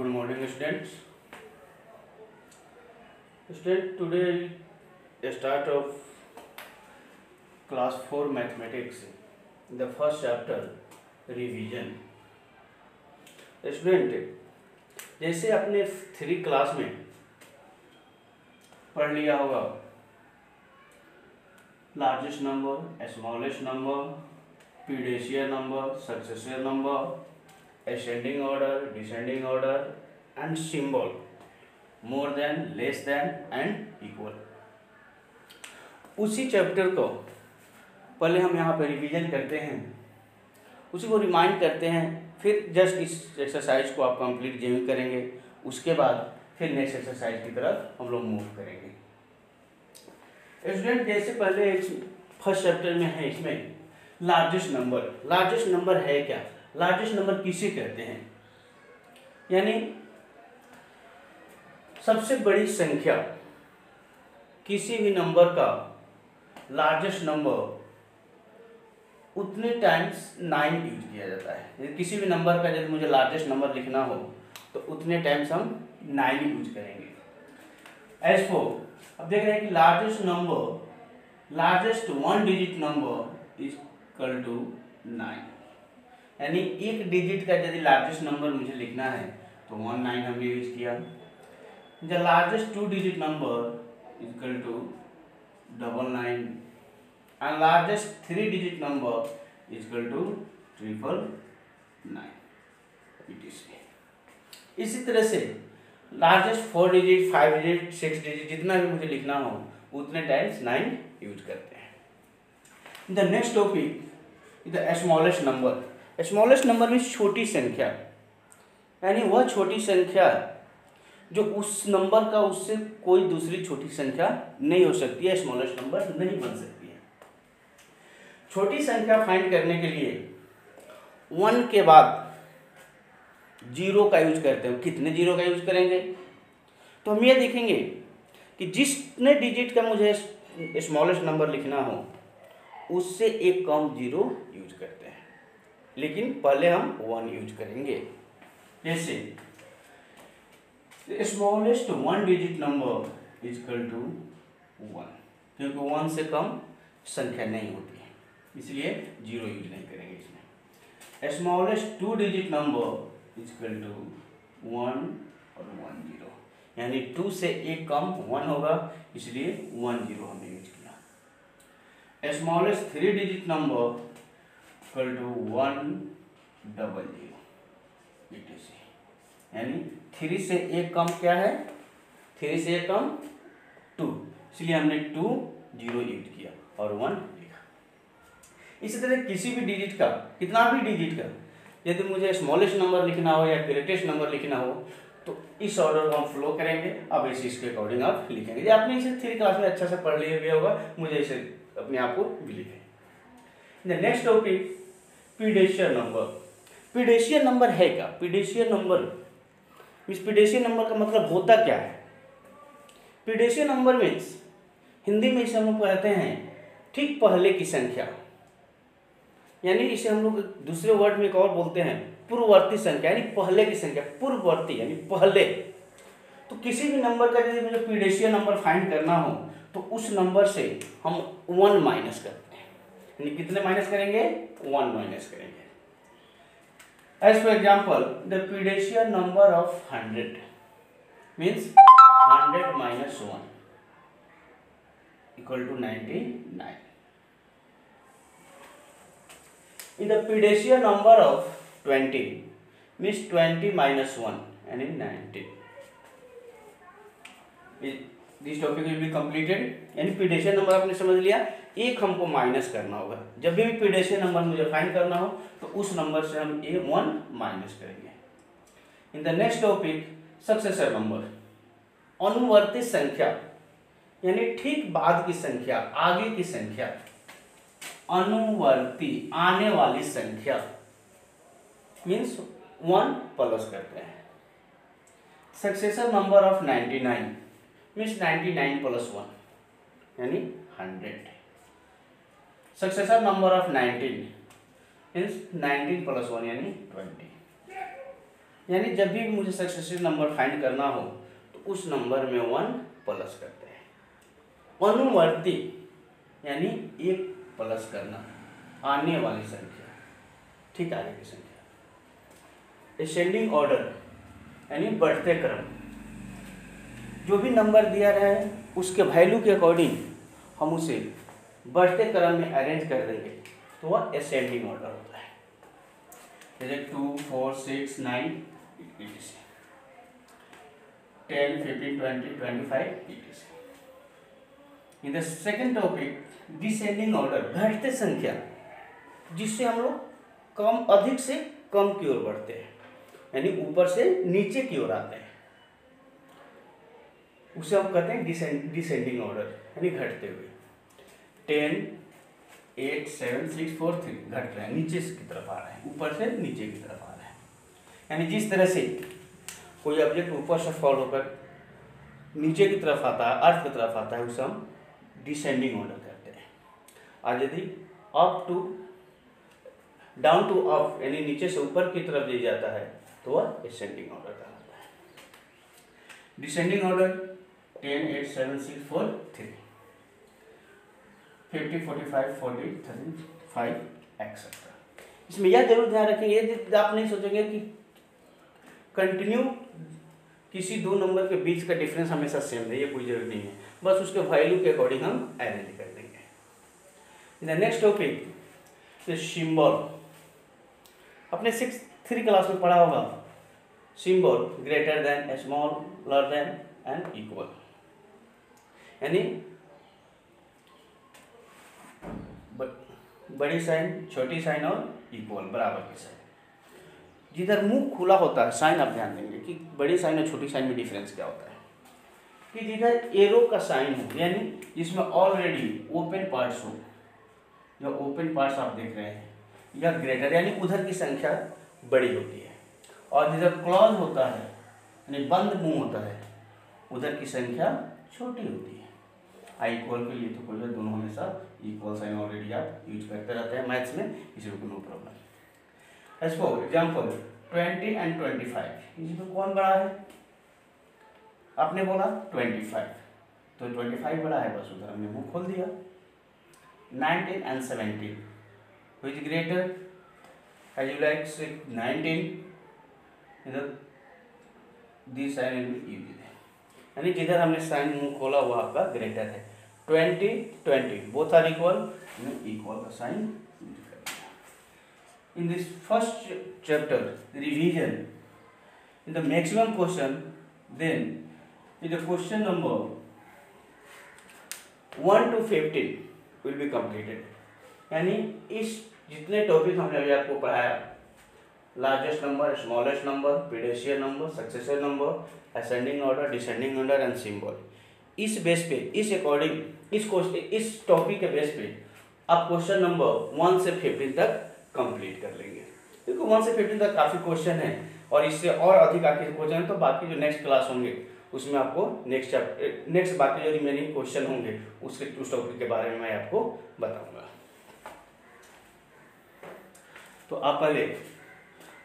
Good morning students student today start of class four mathematics the first chapter revision student जैसे अपने three class में पढ़ लिया होगा largest number smallest number predecessor number successor number ascending order, descending order and symbol more than, less than and equal उसी chapter को पहले हम यहाँ पर रिवीजन करते हैं उसी को रिमाइंड करते हैं फिर जस्ट इस एक्सरसाइज को आप कंप्लीट जिम करेंगे उसके बाद फिर नेक्स्ट एक्सरसाइज की तरफ हम लोग मूव करेंगे स्टूडेंट जैसे पहले फर्स्ट चैप्टर में है इसमें लार्जेस्ट नंबर लार्जेस्ट नंबर है क्या लार्जेस्ट नंबर किसे कहते हैं यानी सबसे बड़ी संख्या किसी भी नंबर का लार्जेस्ट नंबर उतने टाइम्स नाइन यूज किया जाता है यदि किसी भी नंबर का यदि मुझे लार्जेस्ट नंबर लिखना हो तो उतने टाइम्स हम नाइन यूज करेंगे एस फो अब देख रहे हैं कि largest number largest one digit number is equal to nine यानी एक डिजिट का यदि लार्जेस्ट नंबर मुझे लिखना है तो वन नाइन हमने यूज किया the largest two digit number is equal to double nine and largest three digit number is equal to triple nine इसी तरह से largest four digit five digit six digit जितना भी मुझे लिखना हो उतने टाइम्स नाइन यूज करते हैं the next topic the smallest number smallest number में छोटी संख्या यानी वह छोटी संख्या जो उस नंबर का उससे कोई दूसरी छोटी संख्या नहीं हो सकती है स्मॉलेस्ट नंबर नहीं बन सकती है छोटी संख्या फाइंड करने के लिए वन के बाद जीरो का यूज करते हैं कितने जीरो का यूज करेंगे तो हम ये देखेंगे कि जिसने डिजिट का मुझे स्मॉलेस्ट नंबर लिखना हो उससे एक कम जीरो यूज करते हैं लेकिन पहले हम वन यूज करेंगे जैसे smallest one digit number is equal to one क्योंकि वन से कम संख्या नहीं होती है इसलिए जीरो यूज नहीं करेंगे इसमें smallest two digit number is equal to one और वन जीरो यानी टू से एक कम वन होगा इसलिए वन जीरो हमने यूज किया smallest three digit number equal to one double zero यानी थ्री से एक कम क्या है थ्री से एक कम टू इसलिए हमने टू जीरो यूज किया और वन लिखा इसी तरह किसी भी डिजिट का कितना भी डिजिट का यदि मुझे स्मॉलेस्ट नंबर लिखना हो या ग्रेटेस्ट नंबर लिखना हो तो इस ऑर्डर को हम फ्लो करेंगे अब इस इसके अकॉर्डिंग आप लिखेंगे यदि आपने इसे थ्री क्लास में अच्छा से पढ़ लिया गया होगा मुझे इसे अपने आप को भी लिखें next topic predecessor number predecessor number है क्या predecessor number means predecessor number का मतलब होता क्या है पीडेशियर नंबर मीन्स हिंदी में इसे हम लोग कहते हैं ठीक पहले की संख्या यानी इसे हम लोग दूसरे वर्ड में एक और बोलते हैं पूर्ववर्ती संख्या यानी पहले की संख्या पूर्ववर्ती यानी पहले तो किसी भी नंबर का यदि मुझे पीडेशियर नंबर फाइंड करना हो तो उस नंबर से हम वन माइनस करते कितने माइनस करेंगे वन माइनस करेंगे as for example the predecessor number of hundred means hundred minus one equal to ninety nine In the pedacia number of 20 means 20 minus 1 and in 19. This topic will be completed यानी predecessor number आपने समझ लिया एक हमको minus करना होगा जब भी पीडेशन नंबर मुझे फाइंड करना हो तो उस नंबर से हम ए वन माइनस करेंगे in the next topic successor number अनुवर्ती संख्या यानी ठीक बाद की संख्या आगे की संख्या अनुवर्ती आने वाली संख्या मीन्स वन प्लस करते हैं successor number of ninety nine means ninety nine plus one यानी hundred successor number of nineteen means nineteen plus one यानी ट्वेंटी यानी जब भी मुझे सक्सेसिव नंबर फाइंड करना हो तो उस नंबर में वन प्लस करते हैं अनुवर्ती यानी एक प्लस करना आने वाली संख्या ठीक आगे की संख्या डिसेंडिंग ऑर्डर यानी बढ़ते क्रम जो भी नंबर दिया रहे उसके वैल्यू के अकॉर्डिंग हम उसे बढ़ते क्रम में अरेंज कर देंगे तो वह असेंडिंग ऑर्डर होता है जैसे two four six nine ten fifteen twenty twenty five in the second topic descending order घटते संख्या जिससे हम लोग कम अधिक से कम की ओर बढ़ते हैं यानी ऊपर से नीचे की ओर आते हैं उसे हम कहते हैं डिसेंडिंग ऑर्डर यानी घटते हुए ten eight seven six four three घट रहे हैं नीचे की तरफ आ रहे हैं ऊपर से नीचे की तरफ आ रहे हैं यानी जिस तरह से कोई ऑब्जेक्ट ऊपर से फॉल होकर नीचे की तरफ आता है अर्थ की तरफ आता है उसे हम डिसेंडिंग ऑर्डर कहते हैं और यदि up to down to up यानी नीचे से ऊपर की तरफ ले जाता है तो वह डिसेंडिंग ऑर्डर कहलाता है descending order ten eight seven six four three fifty forty five forty five etcetera इसमें यह जरूर ध्यान रखेंगे यदि आप नहीं सोचेंगे कि कंटिन्यू किसी दो नंबर के बीच का डिफरेंस हमेशा सेम रहे ये कोई जरूरी नहीं है बस उसके वैल्यू के अकॉर्डिंग हम एनालिज कर देंगे नेक्स्ट टॉपिक सिंबल अपने सिक्स थ्री क्लास में पढ़ा होगा symbol greater than smaller than and equal यानी बड़ी साइन छोटी साइन और इक्वल बराबर की साइन जिधर मुंह खुला होता है साइन आप ध्यान देंगे कि बड़ी साइन और छोटी साइन में डिफरेंस क्या होता है कि जिधर एरो का साइन हो यानी जिसमें ऑलरेडी ओपन पार्ट्स हो या ओपन पार्ट्स आप देख रहे हैं या ग्रेटर यानी उधर की संख्या बड़ी होती है और जिधर क्लॉज होता है यानी बंद मुंह होता है उधर की संख्या छोटी होती है आई इक्वल को ये तो खोल दोनों हमेशा इक्वल साइन ऑलरेडी आप यूज करते रहते हैं मैथ्स में इसमें को no problem as for example twenty and twenty five इसमें कौन बड़ा है आपने बोला ट्वेंटी फाइव तो ट्वेंटी फाइव बड़ा है बस उधर हमने मुँह खोल दिया nineteen and seventeen which greater as you like nineteen इधर दी साइन एंड यानी जिधर हमने साइन मुँह खोला वो आपका ग्रेटर है twenty twenty both are equal equal का sign in this first chapter revision in the maximum question then in the question number one to fifteen will be completed यानी इस जितने टॉपिक हमने अभी आपको पढ़ाया largest number smallest number predecessor number successor number ascending order descending order and symbol इस base पे इस अकॉर्डिंग इस क्वेश्चन इस टॉपिक के बेस पे आप क्वेश्चन नंबर वन से फिफ्टीन तक कंप्लीट कर लेंगे देखो वन से फिफ्टीन तक काफ़ी क्वेश्चन है और इससे और अधिक आके क्वेश्चन है तो बाकी जो नेक्स्ट क्लास होंगे उसमें आपको नेक्स्ट चैप्टर नेक्स्ट बाकी जो रिमेनिंग क्वेश्चन होंगे उसके उस टॉपिक के बारे में मैं आपको बताऊंगा तो आप पहले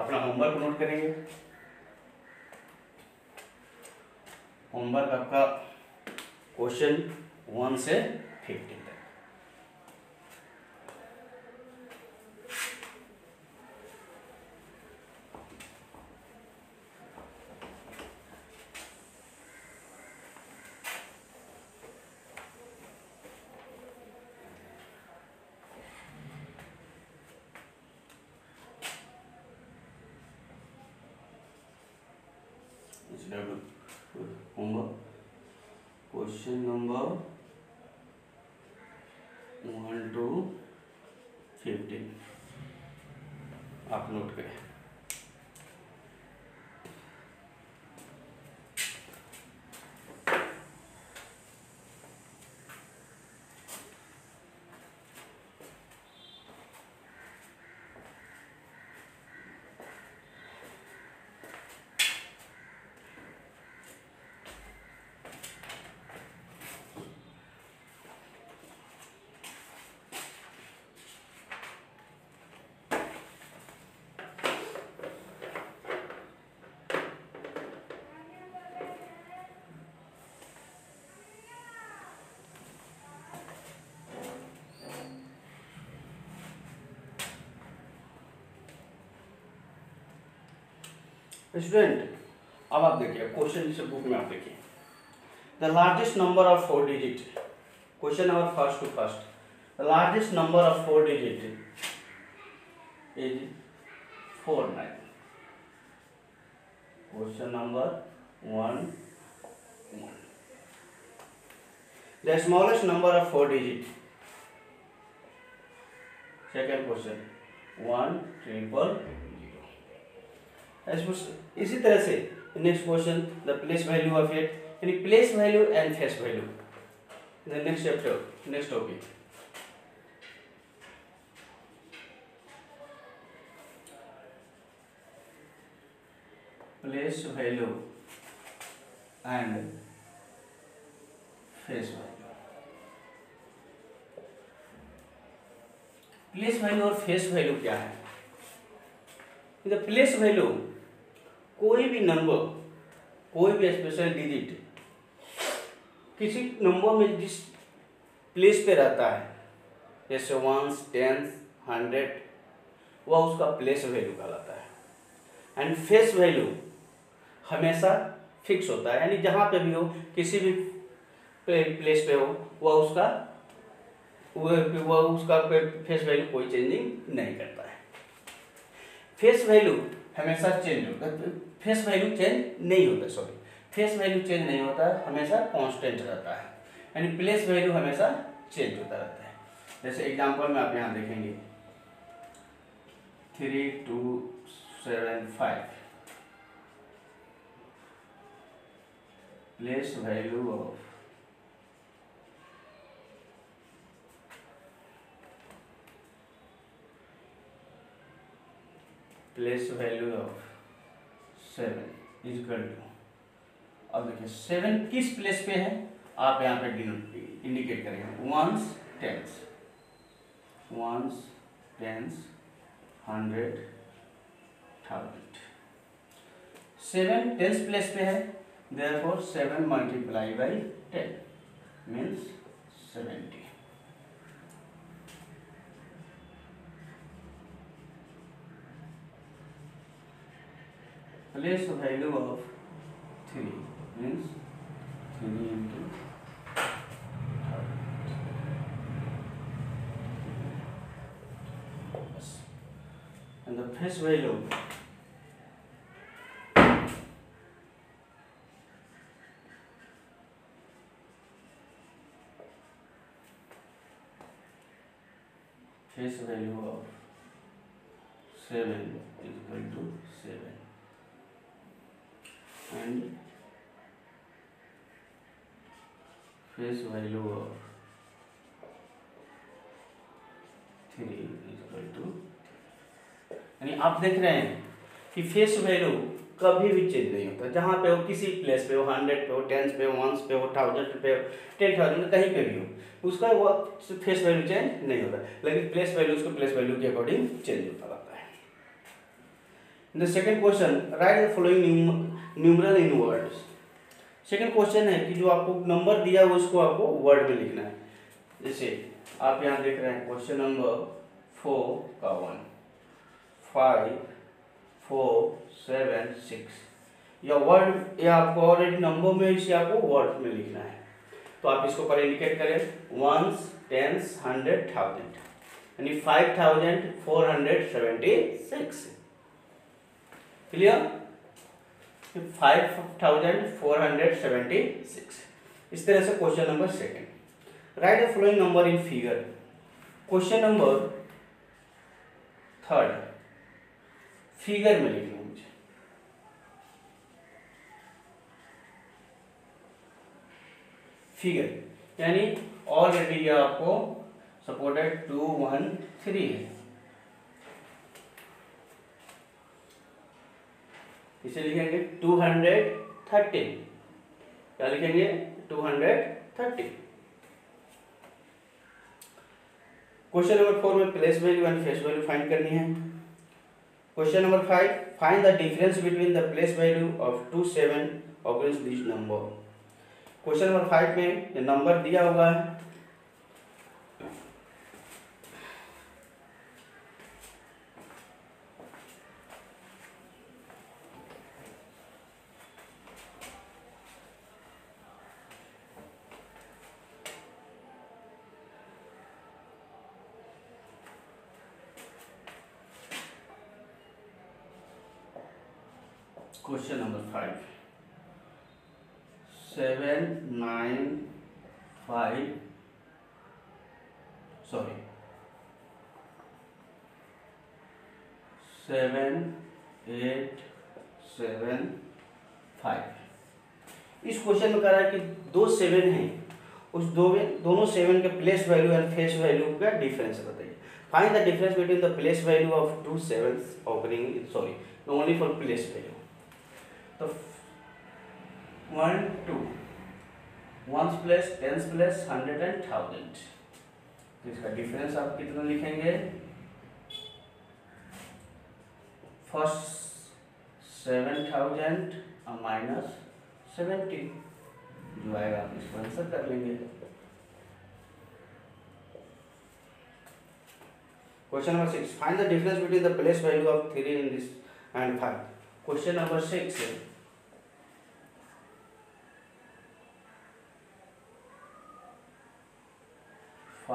अपना होमवर्क नोट करेंगे होमवर्क आपका क्वेश्चन वन से फिफ्टीन तक It's no good. Question number one to fifteen आप नोट करें स्टूडेंट अब आप देखिए क्वेश्चन इस बुक में आप देखिए the largest number of four digit question number first to first the largest number of four digit is four nine question number one the smallest number of four digit second question one triple इसी तरह से next question the place value of eight यानी place value and face value the next chapter next topic place value and face value place value और face value क्या है the place value कोई भी number कोई भी स्पेशल डिजिट किसी number में जिस प्लेस पे रहता है जैसे वंस टेंस हंड्रेड वह उसका प्लेस वैल्यू कहलाता है एंड फेस वैल्यू हमेशा फिक्स होता है यानी जहाँ पे भी हो किसी भी प्लेस पे हो वह उसका वह उसका फेस वैल्यू कोई चेंजिंग नहीं करता है फेस वैल्यू हमेशा चेंज होगा फेस वैल्यू चेंज नहीं होता सॉरी फेस वैल्यू चेंज नहीं होता हमेशा कांस्टेंट रहता है यानी प्लेस वैल्यू हमेशा चेंज होता रहता है जैसे एग्जांपल में आप यहाँ देखेंगे three two seven five place value of less value of seven is equal to अब देखिए सेवन किस प्लेस पे है आप यहाँ पे डिनोट इंडिकेट करेंगे ones tens ones tens hundred thousand seven tens place पे है therefore four seven multiply by ten means seventy place value of 3 means 3 into and the face value face value of 7 face value of three is equal to यानी आप देख रहे हैं कि face value कभी भी चेंज नहीं होता जहाँ पे हो किसी प्लेस पे हो हंड्रेड पे हो टेंस पे हो वंस पे हो थाउजेंड पे हो टेन थाउजेंड कहीं पे भी हो उसका वो फेस वैल्यू चेंज नहीं होता लेकिन प्लेस वैल्यू उसको प्लेस वैल्यू के अकॉर्डिंग चेंज होता रहता है the second question write the following numeral in words second question है कि जो आपको नंबर दिया हुआ उसको आपको वर्ड में लिखना है जैसे आप यहाँ देख रहे हैं क्वेश्चन नंबर फोर का one five four seven six या वर्ड या आपको ऑलरेडी नंबर में इसे आपको वर्ड में लिखना है तो आप इसको पर इंडिकेट करें वंस टेंस हंड्रेड थाउजेंड यानी five thousand four hundred seventy six clear five thousand four hundred seventy six इस तरह से question number second write the following number in figure question number third figure में लिखना मुझे figure यानी already आपको supported to one three है इसे लिखेंगे टू हंड्रेड थर्टीन क्या लिखेंगे two hundred thirteen question number four में place value and face value find करनी है question number five find the difference between the place value of two seven August this number question number five में number दिया हुआ है question number five seven nine five sorry seven eight seven five इस question में कह रहा है कि दो सेवन हैं उस दो में दोनों सेवन के place value and face value का डिफरेंस बताइए find the difference between the place value of two seven opening sorry only for place value तो one two ones plus tens plus hundred and thousand तो इसका difference आप कितना लिखेंगे first seven thousand और minus seventy जो आएगा आप इसको आंसर कर लेंगे question number six find the difference between the place value of three in this and five question number six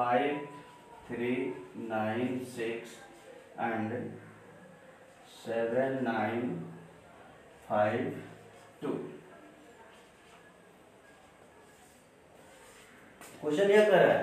five three nine six and seven nine five two question यह कह रहा है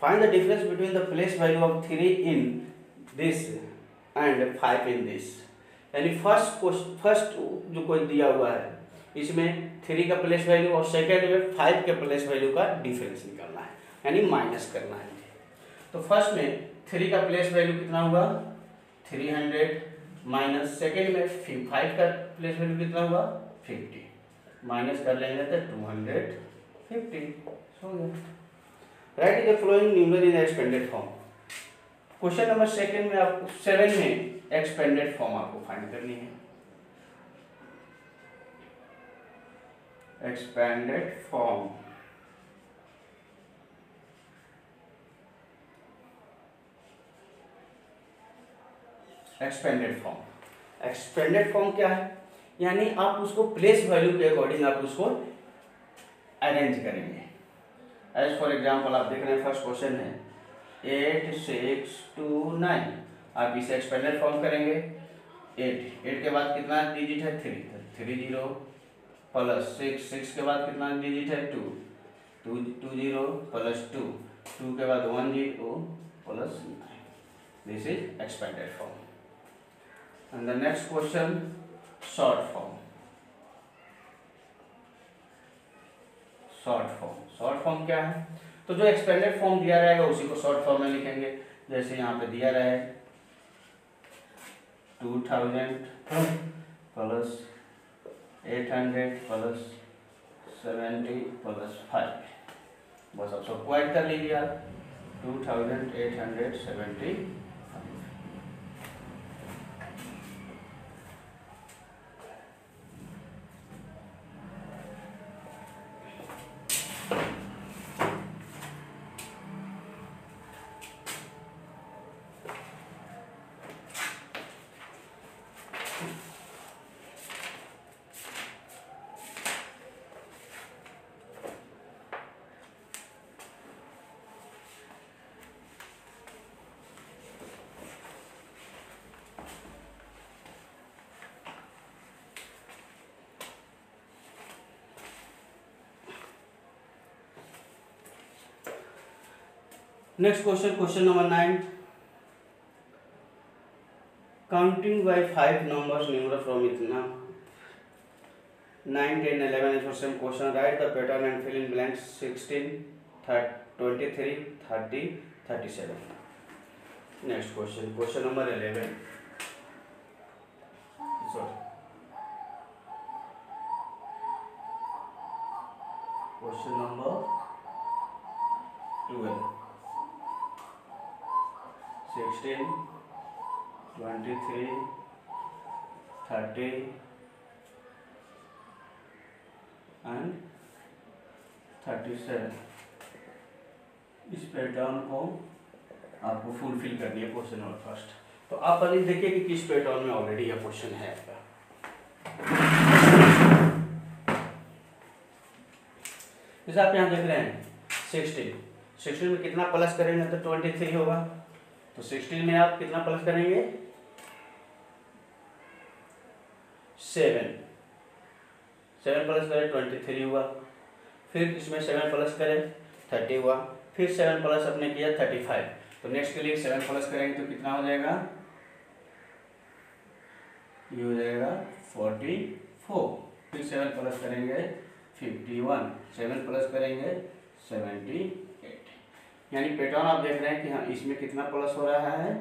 find the difference between the place value of three in this and five in this यानी first question first जो कोई दिया हुआ है इसमें थ्री का प्लेस वैल्यू और सेकेंड में फाइव के प्लेस वैल्यू का डिफरेंस निकालना यानी माइनस करना है तो फर्स्ट में थ्री का प्लेस वैल्यू कितना हुआ थ्री हंड्रेड माइनस सेकेंड में फाइव का प्लेस वैल्यू कितना हुआ फिफ्टी माइनस कर लेंगे तो two hundred fifty write is the following numeral in expanded form question number second में आपको सेवन में एक्सपेंडेड फॉर्म आपको फाइंड करनी है expanded form expanded form expanded form क्या है यानी आप उसको प्लेस वैल्यू के अकॉर्डिंग आप उसको अरेंज करेंगे एज फॉर एग्जाम्पल आप देख रहे हैं फर्स्ट क्वेश्चन है एट सिक्स टू नाइन आप इसे एक्सपेंडेड फॉर्म करेंगे एट एट के बाद कितना डिजिट है three three zero plus six six के बाद कितना डिजिट है two two two zero plus two two के बाद one zero plus this is expanded form and the next question short form short form short form क्या है तो जो एक्सपेंडेड फॉर्म दिया रहेगा उसी को शॉर्ट फॉर्म में लिखेंगे जैसे यहाँ पे दिया रहे two thousand plus eight hundred plus seventy plus five बस आप सबको ऐड कर लीजिए two thousand eight hundred seventy Next question, question number 9. Counting by 5 numbers numero from itna 9 10 11 is for same question. Write the pattern and fill in blanks. 16 23 30 37. Next question, question number 11. Sorry, question number 12. Sixteen twenty three thirty and thirty seven इस pattern को आपको fulfil करनी है question number first तो आप पहले देखिए कि किस पैटर्न में ऑलरेडी यह क्वेश्चन है आपका जैसे आप यहाँ देख रहे हैं सिक्सटीन सिक्सटीन में कितना प्लस करेंगे तो ट्वेंटी थ्री होगा तो सिक्सटीन में आप कितना प्लस करेंगे सेवन सेवन प्लस करें ट्वेंटी थ्री हुआ फिर इसमें सेवन प्लस करें थर्टी हुआ फिर सेवन प्लस आपने किया थर्टी फाइव तो नेक्स्ट के लिए सेवन प्लस करेंगे तो कितना हो जाएगा ये हो जाएगा फोर्टी फोर फिर सेवन प्लस करेंगे फिफ्टी वन सेवन प्लस करेंगे सेवेंटी यानी पैटर्न आप देख रहे हैं कि हाँ इसमें कितना प्लस हो रहा है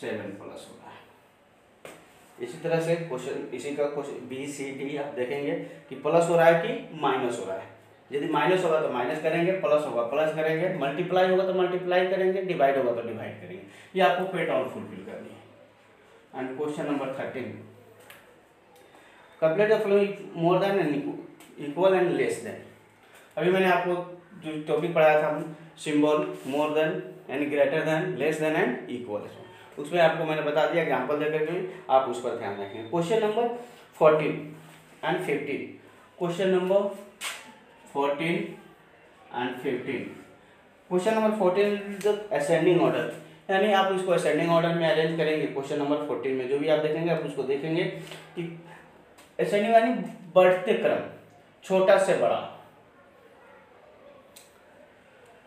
सेवन प्लस हो रहा है इसी तरह से क्वेश्चन इसी का क्वेश्चन बी सी डी आप देखेंगे कि प्लस हो रहा है कि माइनस हो रहा है यदि माइनस होगा तो माइनस करेंगे प्लस होगा प्लस करेंगे मल्टीप्लाई होगा तो मल्टीप्लाई करेंगे डिवाइड होगा तो डिवाइड करेंगे ये आपको पैटर्न फुलफिल करनी है and question number thirteen complete the following more than and equal and less than अभी मैंने आपको जो टॉपिक पढ़ाया था symbol more than and greater than less than and equal उसमें आपको मैंने बता दिया एग्जाम्पल देकर के आप उस पर ध्यान रखें question number fourteen and fifteen question number fourteen and fifteen question number fourteen is the ascending order यानी आप इसको असेंडिंग ऑर्डर में अरेंज करेंगे क्वेश्चन नंबर फोर्टीन में जो भी आप देखेंगे आप उसको देखेंगे कि असेंडिंग यानी बढ़ते क्रम छोटा से बड़ा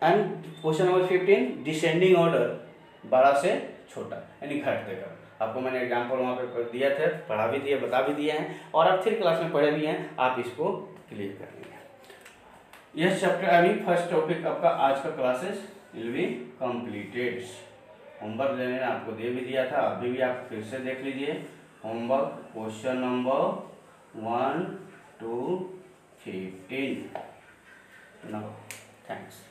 and question number fifteen descending order बड़ा से छोटा यानी घटते घर आपको मैंने एग्जाम्पल वहाँ पे दिया था पढ़ा भी दिया बता भी दिया है और आप थ्री क्लास में पढ़े भी हैं आप इसको क्लियर कर लेंगे यह chapter I mean first topic आपका आज का classes will be completed homework लेने आपको दे भी दिया था अभी भी आप फिर से देख लीजिए homework question number one to fifteen thanks